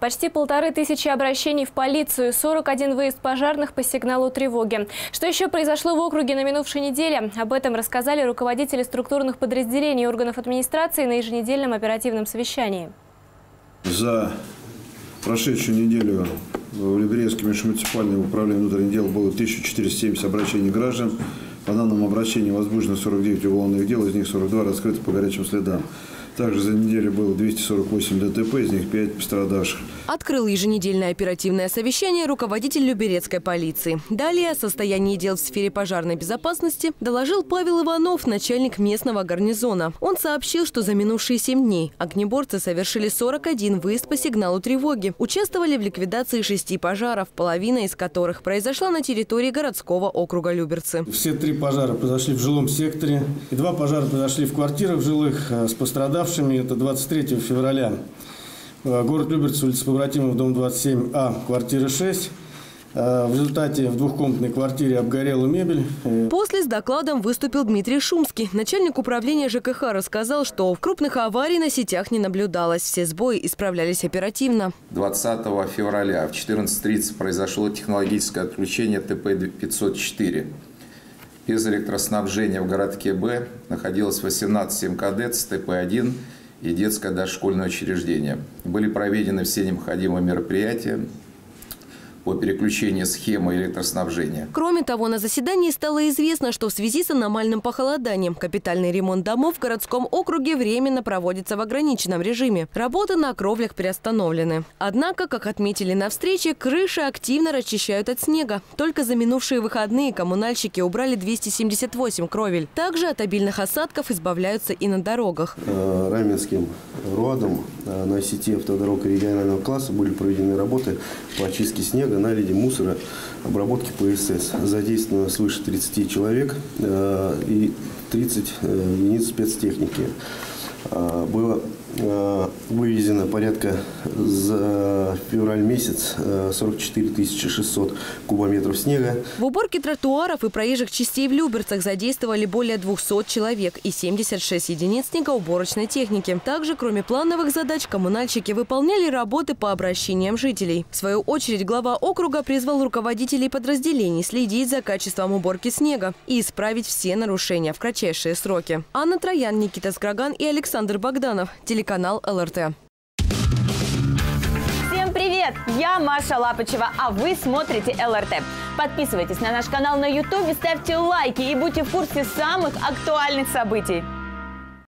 Почти полторы тысячи обращений в полицию, 41 выезд пожарных по сигналу тревоги. Что еще произошло в округе на минувшей неделе? Об этом рассказали руководители структурных подразделений органов администрации на еженедельном оперативном совещании. За прошедшую неделю в Либерецком межмуниципальном управлении внутренних дел было 1470 обращений граждан. По данным обращений возбуждено 49 уголовных дел, из них 42 раскрыты по горячим следам. Также за неделю было 248 ДТП, из них 5 пострадавших. Открыл еженедельное оперативное совещание руководитель Люберецкой полиции. Далее о состоянии дел в сфере пожарной безопасности доложил Павел Иванов, начальник местного гарнизона. Он сообщил, что за минувшие 7 дней огнеборцы совершили 41 выезд по сигналу тревоги. Участвовали в ликвидации шести пожаров, половина из которых произошла на территории городского округа Люберцы. Все три пожара произошли в жилом секторе, и два пожара произошли в квартирах жилых э, с пострадавшими пострадавшими. Это 23 февраля. Э, город Люберцы, улица Побратимов, дом 27А, квартира 6. Э, в результате в двухкомнатной квартире обгорела мебель. Э, После с докладом выступил Дмитрий Шумский. Начальник управления ЖКХ рассказал, что в крупных аварий на сетях не наблюдалось. Все сбои исправлялись оперативно. 20 февраля в 14.30 произошло технологическое отключение ТП-504. Без электроснабжения в городке Б находилось 18 МКД, ТП-1 и детское дошкольное учреждение. Были проведены все необходимые мероприятия по переключению схемы электроснабжения. Кроме того, на заседании стало известно, что в связи с аномальным похолоданием капитальный ремонт домов в городском округе временно проводится в ограниченном режиме. Работы на кровлях приостановлены. Однако, как отметили на встрече, крыши активно расчищают от снега. Только за минувшие выходные коммунальщики убрали 278 кровель. Также от обильных осадков избавляются и на дорогах. Э, Раменским РОАДом э, на сети автодорог регионального класса были проведены работы по очистке снега анализе мусора, обработки ПСС. Задействовано свыше 30 человек э, и 30 э, единиц спецтехники. Э, было вывезено порядка за февраль месяц 44 600 кубометров снега. В уборке тротуаров и проезжих частей в Люберцах задействовали более 200 человек и 76 единиц снегоуборочной техники. Также, кроме плановых задач, коммунальщики выполняли работы по обращениям жителей. В свою очередь, глава округа призвал руководителей подразделений следить за качеством уборки снега и исправить все нарушения в кратчайшие сроки. Анна Троян, Никита Скраган и Александр Богданов. Телеканал телеканал ЛРТ. Всем привет! Я Маша Лапочева, а вы смотрите ЛРТ. Подписывайтесь на наш канал на YouTube, ставьте лайки и будьте в курсе самых актуальных событий.